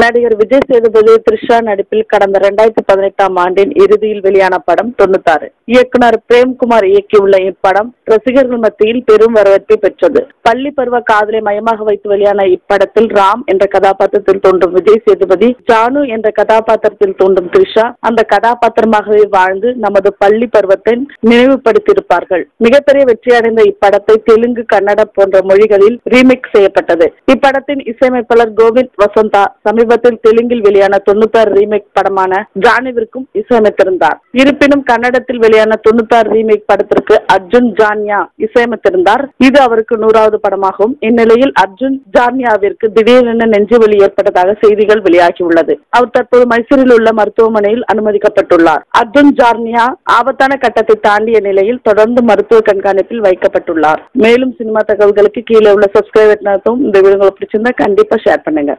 நடிகர் விஜய் சேதுபதி த்ரிஷா நடிப்பில் கடந்த இரண்டாயிரத்தி பதினெட்டாம் ஆண்டின் இறுதியில் வெளியான படம் தொண்ணூத்தாறு. இயக்குனர் பிரேம்குமார் இயக்கியுள்ள இப்படம் ரசிகர்கள் மத்தியில் பெரும் வரவேற்பை பெற்றது. பள்ளி பருவ காதலை மையமாக வைத்து வெளியான இப்படத்தில் ராம் என்ற கதாபாத்திரத்தில் தோன்றும் விஜய் சேதுபதி ஜானு என்ற கதாபாத்திரத்தில் தோன்றும் த்ரிஷா அந்த கதாபாத்திரமாகவே வாழ்ந்து நமது பள்ளி பருவத்தை நினைவுபடுத்தியிருப்பார்கள். மிகப்பெரிய வெற்றியடைந்த இப்படத்தை தெலுங்கு கன்னடம் போன்ற மொழிகளில் ரீமேக் செய்யப்பட்டது. இப்படத்தின் இசையமைப்பாளர் கோவிந்த் வசந்தா சமீப சமீபத்தில் தெலுங்கில் வெளியான தொண்ணூத்தாறு ரீமேக் படமான ஜானிவிற்கும் இசையமைத்திருந்தார். இருப்பினும் கன்னடத்தில் வெளியான தொண்ணூத்தாறு ரீமேக் படத்திற்கு அர்ஜுன் ஜான்யா இசையமைத்திருந்தார். இது அவருக்கு நூறாவது படமாகும் இந்நிலையில் அர்ஜுன் ஜான்யாவிற்கு திடீரென நெஞ்சுவலி ஏற்பட்டதாக செய்திகள் வெளியாகியுள்ளது. அவர் தற்போது மைசூரில் உள்ள மருத்துவமனையில் அனுமதிக்கப்பட்டுள்ளார். அர்ஜுன் ஜார்னியா ஆபத்தான கட்டத்தை தாண்டிய நிலையில் தொடர்ந்து மருத்துவ கண்காணிப்பில் வைக்கப்பட்டுள்ளார். மேலும் சினிமா தகவல்களுக்கு கீழே உள்ள சப்ஸ்கிரைபர் இந்த வீடியோ பிடிச்சிருந்தா கண்டிப்பா ஷேர் பண்ணுங்க.